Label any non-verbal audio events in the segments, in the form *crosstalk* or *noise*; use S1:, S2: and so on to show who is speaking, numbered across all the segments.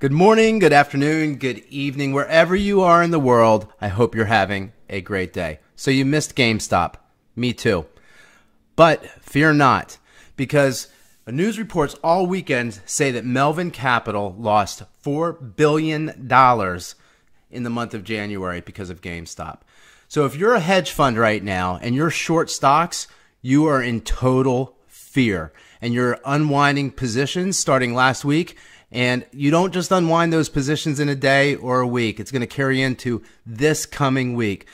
S1: Good morning, good afternoon, good evening, wherever you are in the world. I hope you're having a great day. So you missed GameStop. Me too. But fear not, because news reports all weekend say that Melvin Capital lost $4 billion in the month of January because of GameStop. So if you're a hedge fund right now and you're short stocks, you are in total fear and you're unwinding positions starting last week and you don't just unwind those positions in a day or a week. It's going to carry into this coming week.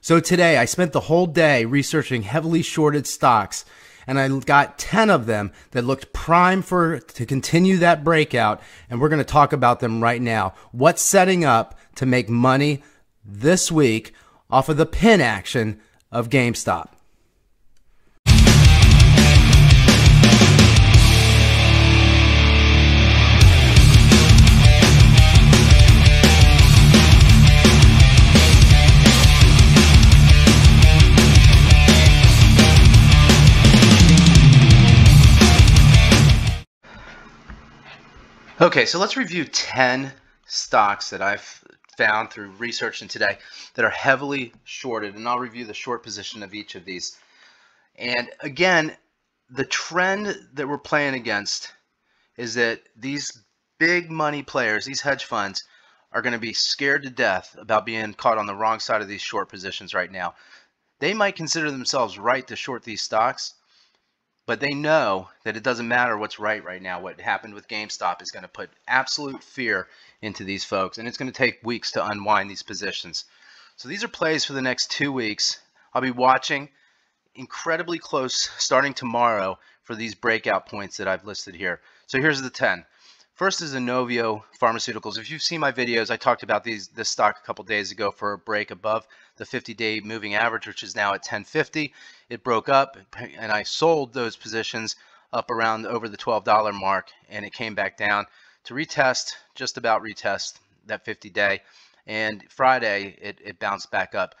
S1: So today I spent the whole day researching heavily shorted stocks and I got 10 of them that looked prime for to continue that breakout and we're going to talk about them right now. What's setting up to make money this week off of the pin action of GameStop? Okay, so let's review 10 stocks that I've found through research and today that are heavily shorted, and I'll review the short position of each of these. And again, the trend that we're playing against is that these big money players, these hedge funds, are going to be scared to death about being caught on the wrong side of these short positions right now. They might consider themselves right to short these stocks, but they know that it doesn't matter what's right right now. What happened with GameStop is going to put absolute fear into these folks, and it's going to take weeks to unwind these positions. So these are plays for the next two weeks. I'll be watching incredibly close starting tomorrow for these breakout points that I've listed here. So here's the 10. First is Inovio Pharmaceuticals. If you've seen my videos, I talked about these this stock a couple days ago for a break above the 50-day moving average, which is now at 1050. It broke up, and I sold those positions up around over the $12 mark, and it came back down to retest, just about retest that 50-day. And Friday, it, it bounced back up.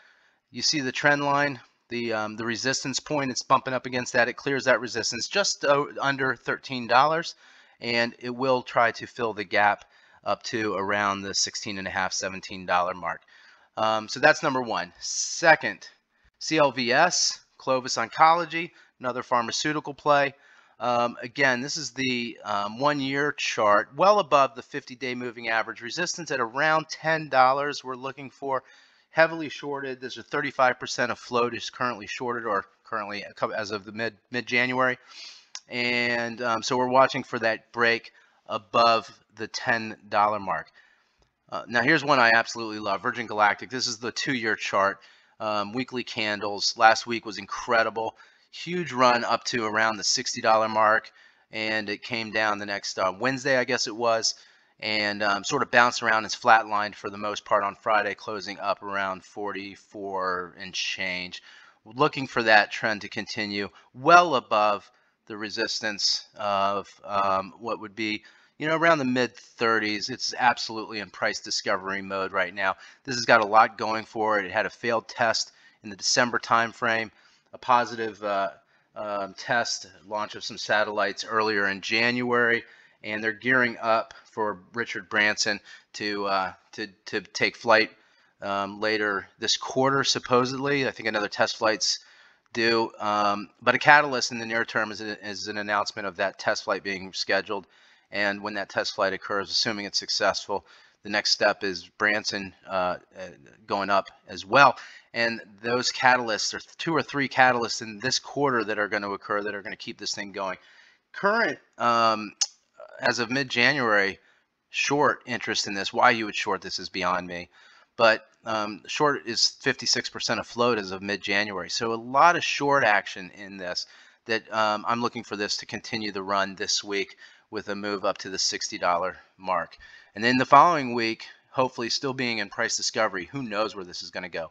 S1: You see the trend line, the um, the resistance point, it's bumping up against that. It clears that resistance just under $13 and it will try to fill the gap up to around the 16 and a half 17 dollar mark um, so that's number one second clvs clovis oncology another pharmaceutical play. Um, again this is the um, one year chart well above the 50 day moving average. Resistance at around $10 we're looking for heavily shorted. There's a 35% of float is currently shorted or currently as of the mid mid January and um, so we're watching for that break above the $10 mark. Uh, now here's one I absolutely love, Virgin Galactic. This is the two-year chart, um, weekly candles. Last week was incredible. Huge run up to around the $60 mark, and it came down the next uh, Wednesday, I guess it was, and um, sort of bounced around. It's flatlined for the most part on Friday, closing up around 44 and change. Looking for that trend to continue well above the resistance of um, what would be you know around the mid 30s it's absolutely in price discovery mode right now this has got a lot going for it it had a failed test in the december timeframe a positive uh, um, test launch of some satellites earlier in january and they're gearing up for richard branson to uh, to, to take flight um, later this quarter supposedly i think another test flight's do. Um, but a catalyst in the near term is, a, is an announcement of that test flight being scheduled. And when that test flight occurs, assuming it's successful, the next step is Branson uh, uh going up as well. And those catalysts, are two or three catalysts in this quarter that are going to occur that are going to keep this thing going. Current, um, as of mid January, short interest in this. Why you would short this is beyond me but um, short is 56% of float as of mid-January. So a lot of short action in this that um, I'm looking for this to continue the run this week with a move up to the $60 mark. And then the following week, hopefully still being in price discovery, who knows where this is going to go.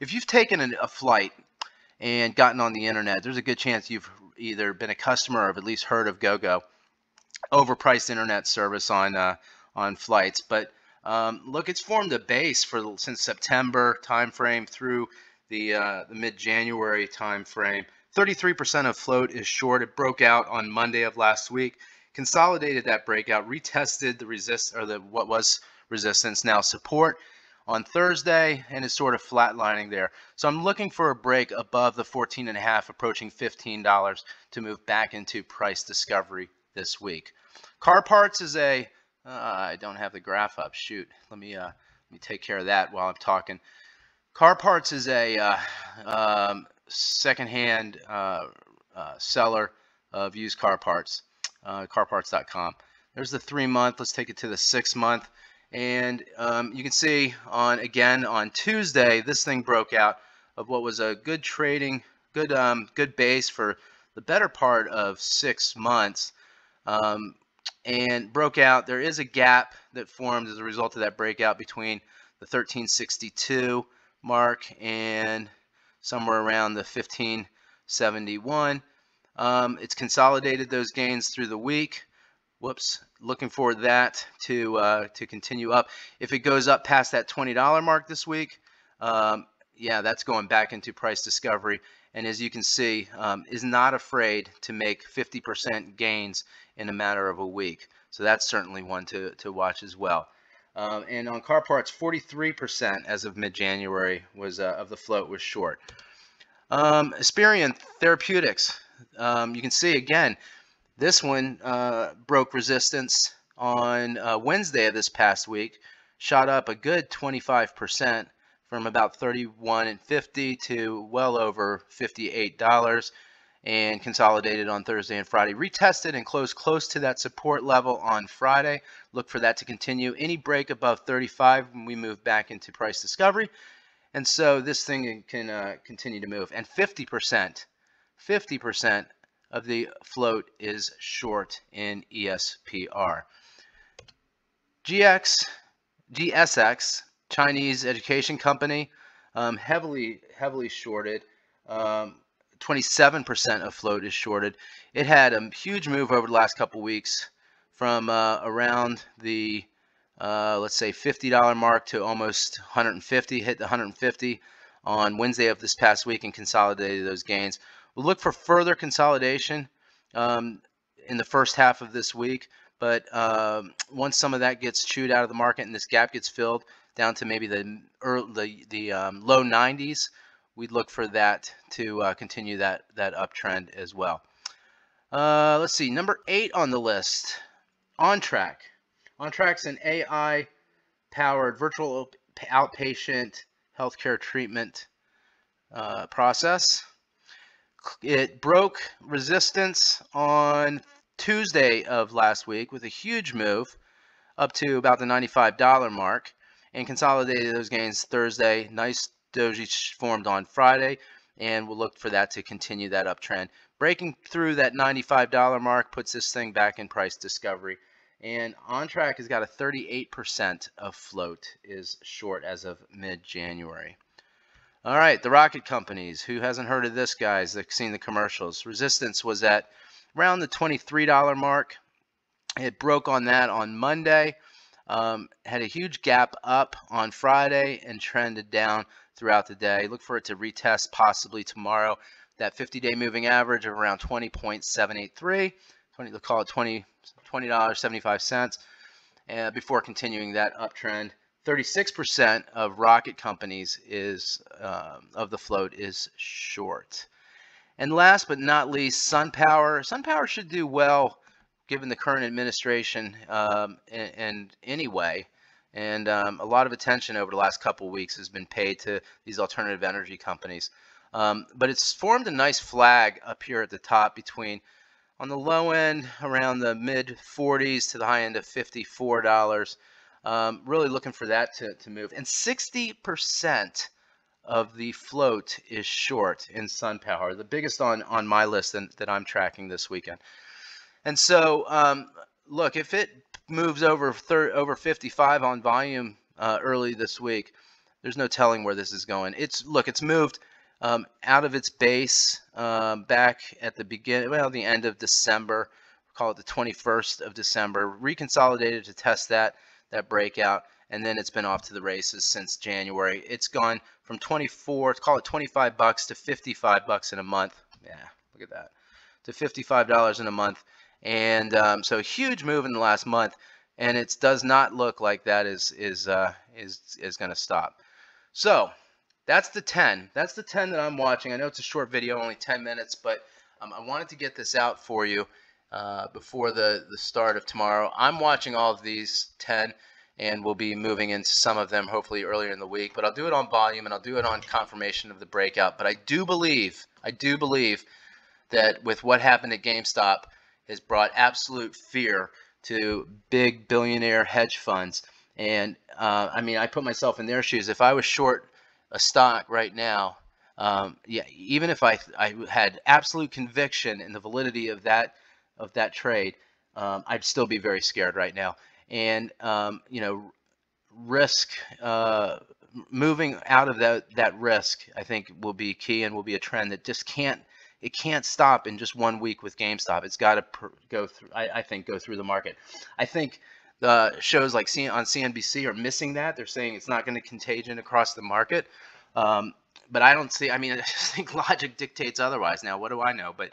S1: If you've taken a flight and gotten on the internet, there's a good chance you've either been a customer or have at least heard of GoGo, overpriced internet service on uh, on flights. But um, look, it's formed a base for since September timeframe through the, uh, the mid-January timeframe. 33% of float is short. It broke out on Monday of last week, consolidated that breakout, retested the resist or the what was resistance, now support on Thursday, and is sort of flatlining there. So I'm looking for a break above the 14 and a half, approaching $15 to move back into price discovery this week. Car parts is a uh, I don't have the graph up. Shoot, let me uh, let me take care of that while I'm talking. Car parts is a uh, um, secondhand uh, uh, seller of used car parts, uh, carparts.com. There's the three month. Let's take it to the six month. And um, you can see on again on Tuesday, this thing broke out of what was a good trading, good um, good base for the better part of six months, um, and broke out. There is a gap that formed as a result of that breakout between the 1362 mark and somewhere around the 1571. Um, it's consolidated those gains through the week. Whoops, looking for that to uh, to continue up. If it goes up past that $20 mark this week, um, yeah, that's going back into price discovery. And as you can see, um, is not afraid to make 50% gains in a matter of a week. So that's certainly one to, to watch as well. Um, and on car parts, 43% as of mid-January was uh, of the float was short. Um, Therapeutics, um, you can see again, this one uh, broke resistance on uh, Wednesday of this past week, shot up a good 25% from about 31 and 50 to well over $58 and consolidated on Thursday and Friday. Retested and closed close to that support level on Friday. Look for that to continue. Any break above 35 when we move back into price discovery. And so this thing can uh, continue to move. And 50%, 50% of the float is short in ESPR. GX, GSX, Chinese education company, um, heavily, heavily shorted. 27% um, of float is shorted. It had a huge move over the last couple weeks from uh, around the uh, let's say $50 mark to almost 150 hit the 150 on Wednesday of this past week and consolidated those gains We'll look for further consolidation um, in the first half of this week. But um, once some of that gets chewed out of the market and this gap gets filled down to maybe the early, the, the um, low 90s, we'd look for that to uh, continue that that uptrend as well. Uh, let's see, number eight on the list, Ontrak. Ontrak's an AI-powered virtual outpatient healthcare treatment uh, process it broke resistance on Tuesday of last week with a huge move up to about the $95 mark and consolidated those gains Thursday. Nice doji formed on Friday and we'll look for that to continue that uptrend. Breaking through that $95 mark puts this thing back in price discovery. And Ontrak has got a 38% of float is short as of mid-January. All right, the rocket companies. Who hasn't heard of this, guys? They've seen the commercials. Resistance was at around the $23 mark. It broke on that on Monday. Um, had a huge gap up on Friday and trended down throughout the day. Look for it to retest possibly tomorrow. That 50-day moving average of around 20.783. 20, let's call it 20 $20.75 uh, before continuing that uptrend. 36% of rocket companies is um, of the float is short. And last but not least, SunPower. SunPower should do well given the current administration um, and, and, anyway. And um, a lot of attention over the last couple weeks has been paid to these alternative energy companies. Um, but it's formed a nice flag up here at the top between on the low end around the mid 40s to the high end of $54. Um, really looking for that to, to move. And 60% of the float is short in SunPower, the biggest on, on my list that, that I'm tracking this weekend. And so, um, look, if it moves over over 55 on volume uh, early this week, there's no telling where this is going. It's look, it's moved um, out of its base um, back at the beginning, well, the end of December, call it the 21st of December, reconsolidated to test that that breakout, and then it's been off to the races since January. It's gone from 24, call it 25 bucks to 55 bucks in a month. Yeah, look at that. To $55 in a month. and um, so huge move in the last month, and it does not look like that is is uh, is is going to stop. So that's the 10. That's the 10 that I'm watching. I know it's a short video, only 10 minutes, but um, I wanted to get this out for you uh, before the the start of tomorrow. I'm watching all of these 10 and we'll be moving into some of them hopefully earlier in the week. But I'll do it on volume and I'll do it on confirmation of the breakout. But I do believe, I do believe that with what happened at GameStop has brought absolute fear to big billionaire hedge funds. And uh, I mean, I put myself in their shoes. If I was short a stock right now, um, yeah, even if I I had absolute conviction in the validity of that of that trade, um, I'd still be very scared right now and um, you know risk uh, moving out of that that risk I think will be key and will be a trend that just can't it can't stop in just one week with GameStop. It's got to go through. I, I, think go through the market. I think the shows like C on CNBC are missing that. They're saying it's not going to contagion across the market. Um, but I don't see. I mean, *laughs* I just think logic dictates otherwise. Now, what do I know? But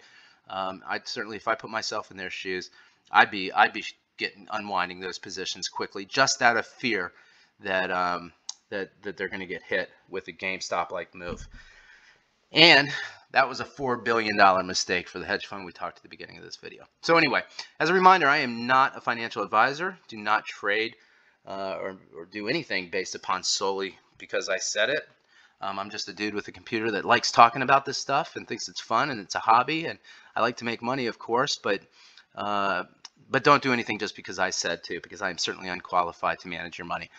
S1: um, I'd certainly, if I put myself in their shoes, I'd be I'd be getting unwinding those positions quickly, just out of fear that um, that that they're going to get hit with a GameStop like move. And that was a $4 billion mistake for the hedge fund we talked at the beginning of this video. So anyway, as a reminder, I am not a financial advisor. Do not trade uh, or, or do anything based upon solely because I said it. Um, I'm just a dude with a computer that likes talking about this stuff and thinks it's fun and it's a hobby. And I like to make money, of course, but uh, but don't do anything just because I said to, because I am certainly unqualified to manage your money.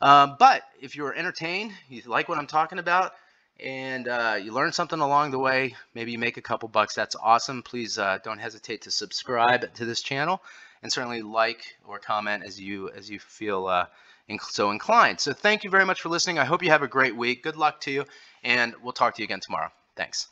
S1: Um, but if you're entertained, you like what I'm talking about, and uh, you learn something along the way, maybe you make a couple bucks, that's awesome. Please uh, don't hesitate to subscribe to this channel and certainly like or comment as you as you feel uh, so inclined. So thank you very much for listening. I hope you have a great week. Good luck to you, and we'll talk to you again tomorrow. Thanks.